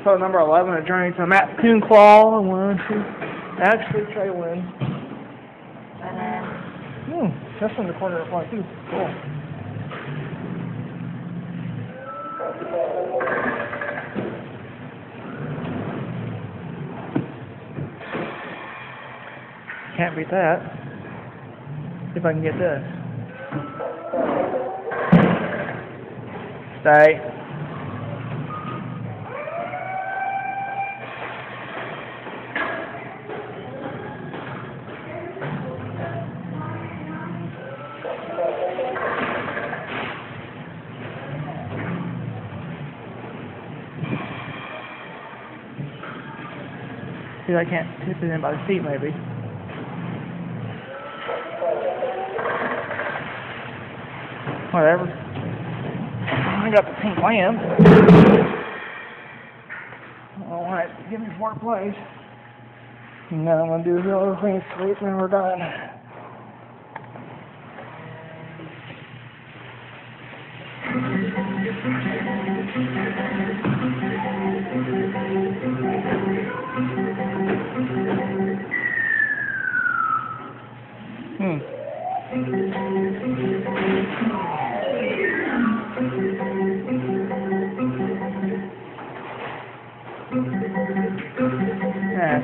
Episode number 11, A Journey to Mattoon Claw. Want to actually try to win. Hmm, that's in the corner of one, too. Cool. Can't beat that. If I can get this. Stay. I can't tip it in by the seat, maybe. Whatever. I got the pink lamp. It to give me four plays. Now I'm gonna do the other thing sleep and we're done. Hmm. Yeah,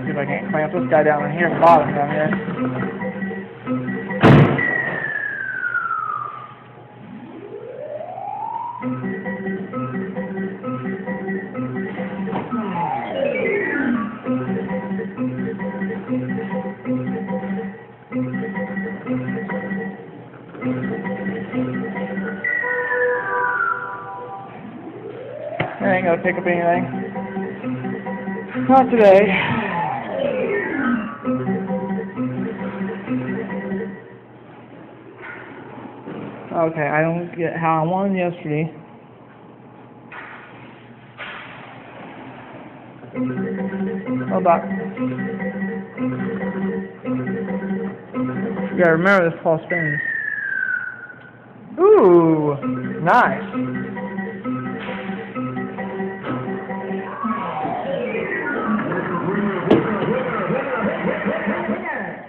see if I can't clamp this guy down in here, the bottom down here. I ain't gonna pick up anything. Not today. Okay, I don't get how I won yesterday. Hold on. You gotta remember this false spins. Ooh, nice.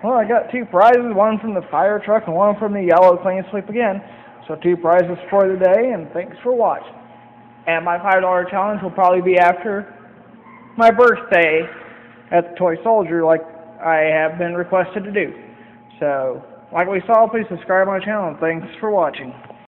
Well, I got two prizes, one from the fire truck and one from the yellow Clean Sweep again. So two prizes for the day, and thanks for watching. And my five dollar challenge will probably be after my birthday at the Toy Soldier, like I have been requested to do. So, like we saw, please subscribe my channel. Thanks for watching.